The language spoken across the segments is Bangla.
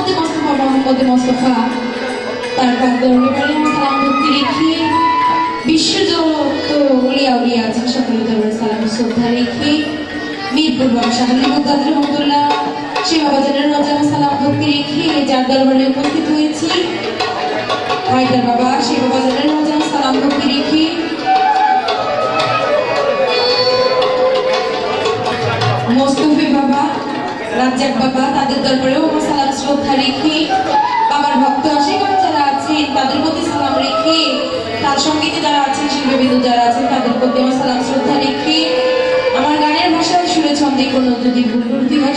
মোহাম্মদ মোস্তফা মোহাম্মদ মোস্তফা তার দরবারে সালাম ভক্তি রেখে বিশ্বজগত উলিয়া উলিয়া আছেন সকলের দরবারে সালাম শ্রদ্ধা রেখে মিরপুর বাবা শাহরুল মুদাদ রহমতুল্লাহ সেই বাবাজানের রজানা সালাম ভক্তি রেখে যার দরবারে উপস্থিত হয়েছি। হায়দার বাবা সেই বাবাজানের রজানা সালাম ভক্তি রেখে মোস্তফি রাজ্জাক বাবা, তাদের দরবারেও সালাম শ্রদ্ধা রেখে বাবার ভক্ত আশীর্বাদ যারা আছেন, তাদের প্রতি সালাম রেখে তার সঙ্গীতে যারা আছেন, শিল্পবিন্দু যারা আছেন, তাদের প্রতি সালাম শ্রদ্ধা রেখে আমার গানের ভাষায় সুরে ছন্দে কোনো যদি ভুল ত্রুটি হয়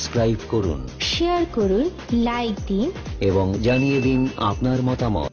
সাবস্ক্রাইব করুন। শেয়ার করুন লাইক দিন। এবং জানিয়ে দিন আপনার মতামত।